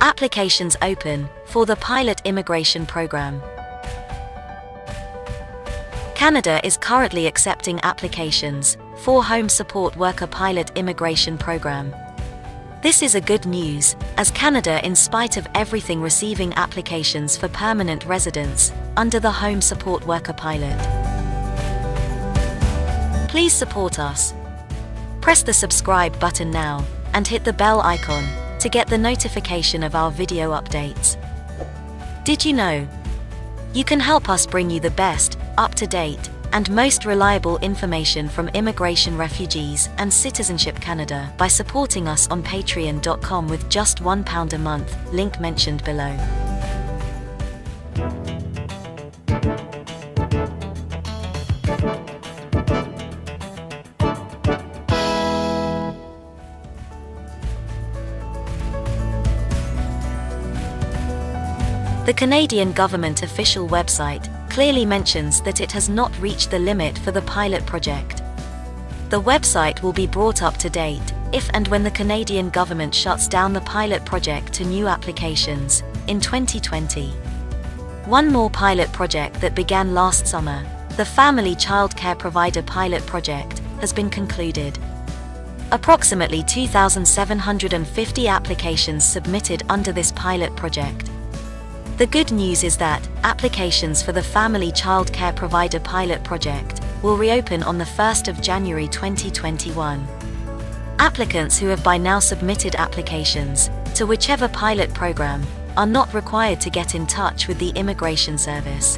Applications open for the pilot immigration program. Canada is currently accepting applications for Home Support Worker Pilot Immigration Program. This is a good news, as Canada in spite of everything receiving applications for permanent residence under the Home Support Worker Pilot. Please support us. Press the subscribe button now and hit the bell icon to get the notification of our video updates. Did you know? You can help us bring you the best, up-to-date, and most reliable information from immigration refugees and Citizenship Canada by supporting us on patreon.com with just £1 a month, link mentioned below. The Canadian government official website clearly mentions that it has not reached the limit for the pilot project. The website will be brought up to date if and when the Canadian government shuts down the pilot project to new applications in 2020. One more pilot project that began last summer, the Family Childcare Provider Pilot Project, has been concluded. Approximately 2,750 applications submitted under this pilot project. The good news is that applications for the Family Childcare Provider Pilot Project will reopen on the 1st of January 2021. Applicants who have by now submitted applications to whichever pilot program are not required to get in touch with the Immigration Service.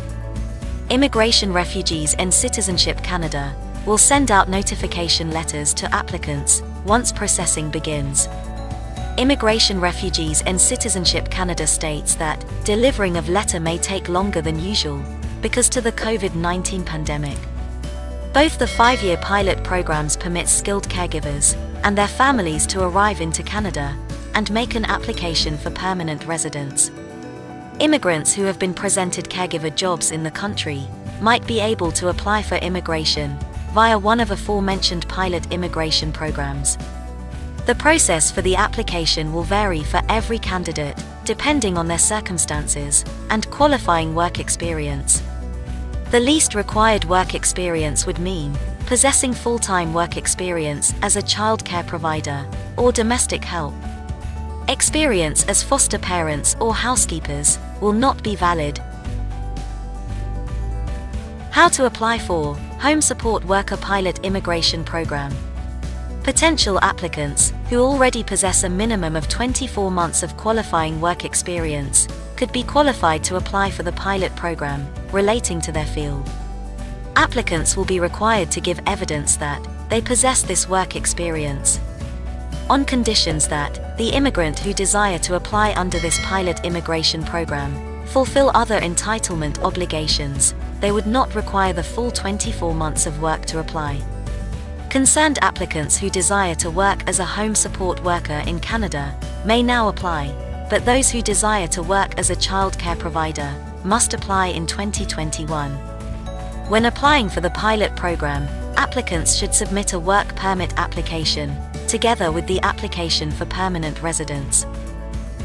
Immigration Refugees and Citizenship Canada will send out notification letters to applicants once processing begins. Immigration Refugees and Citizenship Canada states that delivering of letter may take longer than usual because to the COVID-19 pandemic. Both the five-year pilot programs permit skilled caregivers and their families to arrive into Canada and make an application for permanent residence. Immigrants who have been presented caregiver jobs in the country might be able to apply for immigration via one of aforementioned pilot immigration programs. The process for the application will vary for every candidate, depending on their circumstances and qualifying work experience. The least required work experience would mean possessing full-time work experience as a childcare provider or domestic help. Experience as foster parents or housekeepers will not be valid. How to apply for Home Support Worker Pilot Immigration Program. Potential applicants, who already possess a minimum of 24 months of qualifying work experience, could be qualified to apply for the pilot program relating to their field. Applicants will be required to give evidence that they possess this work experience. On conditions that the immigrant who desire to apply under this pilot immigration program fulfill other entitlement obligations, they would not require the full 24 months of work to apply. Concerned applicants who desire to work as a home support worker in Canada may now apply, but those who desire to work as a childcare provider must apply in 2021. When applying for the pilot program, applicants should submit a work permit application, together with the application for permanent residence.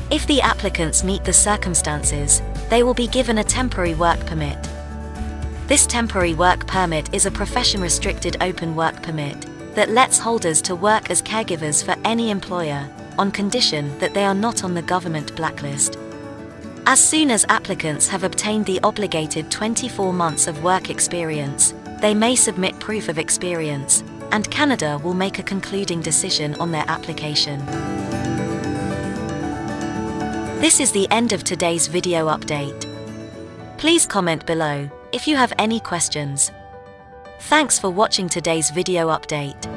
If the applicants meet the circumstances, they will be given a temporary work permit. This temporary work permit is a profession-restricted open work permit that lets holders to work as caregivers for any employer, on condition that they are not on the government blacklist. As soon as applicants have obtained the obligated 24 months of work experience, they may submit proof of experience, and Canada will make a concluding decision on their application. This is the end of today's video update. Please comment below if you have any questions. Thanks for watching today's video update.